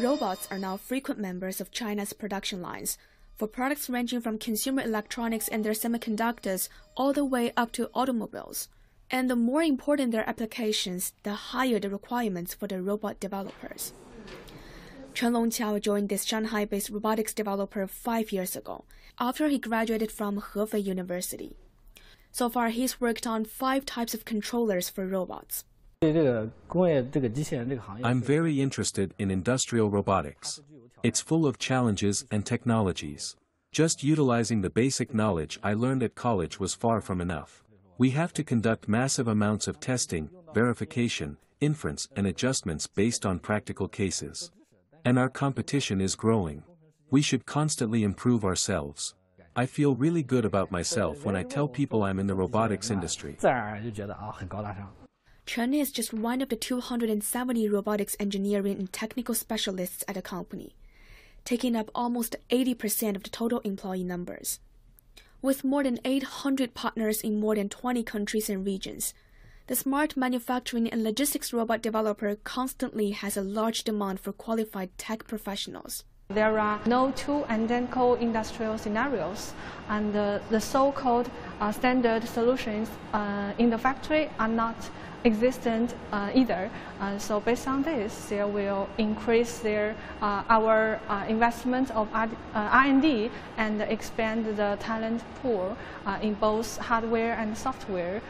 Robots are now frequent members of China's production lines for products ranging from consumer electronics and their semiconductors all the way up to automobiles. And the more important their applications, the higher the requirements for the robot developers. Chen Longqiao joined this Shanghai-based robotics developer five years ago, after he graduated from Hefei University. So far, he's worked on five types of controllers for robots. I'm very interested in industrial robotics. It's full of challenges and technologies. Just utilizing the basic knowledge I learned at college was far from enough. We have to conduct massive amounts of testing, verification, inference and adjustments based on practical cases. And our competition is growing. We should constantly improve ourselves. I feel really good about myself when I tell people I'm in the robotics industry. Chen is just one of the 270 robotics engineering and technical specialists at the company, taking up almost 80% of the total employee numbers. With more than 800 partners in more than 20 countries and regions, the smart manufacturing and logistics robot developer constantly has a large demand for qualified tech professionals. There are no two identical industrial scenarios, and uh, the so-called uh, standard solutions uh, in the factory are not existent uh, either. Uh, so based on this, they will increase their uh, our investment of R&D and expand the talent pool in both hardware and software,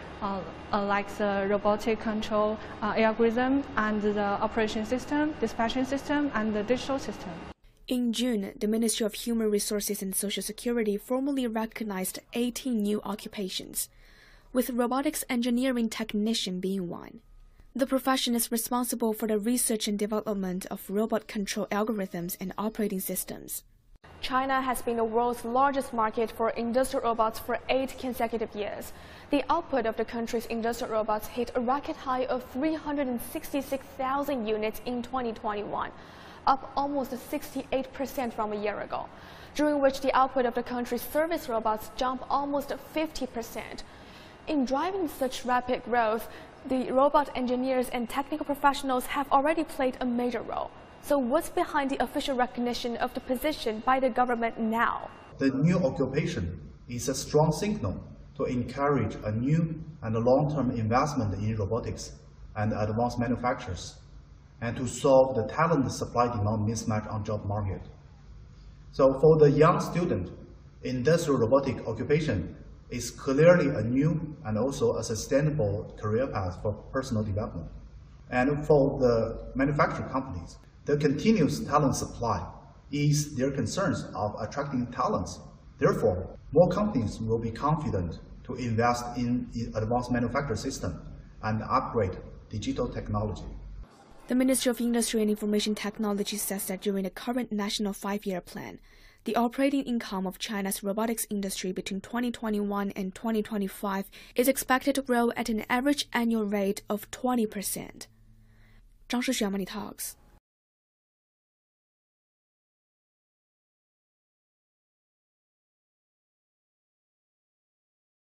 like the robotic control algorithm and the operation system, dispatching system, and the digital system. In June, the Ministry of Human Resources and Social Security formally recognized 18 new occupations with robotics engineering technician being one. The profession is responsible for the research and development of robot control algorithms and operating systems. China has been the world's largest market for industrial robots for eight consecutive years. The output of the country's industrial robots hit a record high of 366,000 units in 2021, up almost 68% from a year ago, during which the output of the country's service robots jumped almost 50%. In driving such rapid growth, the robot engineers and technical professionals have already played a major role. So what's behind the official recognition of the position by the government now? The new occupation is a strong signal to encourage a new and long-term investment in robotics and advanced manufacturers, and to solve the talent supply-demand mismatch on job market. So for the young student, industrial robotic occupation is clearly a new and also a sustainable career path for personal development. And for the manufacturing companies, the continuous talent supply is their concerns of attracting talents. Therefore, more companies will be confident to invest in advanced manufacturing system and upgrade digital technology. The Ministry of Industry and Information Technology says that during the current national five year plan, the operating income of China's robotics industry between 2021 and 2025 is expected to grow at an average annual rate of 20%. Zhang Money Talks.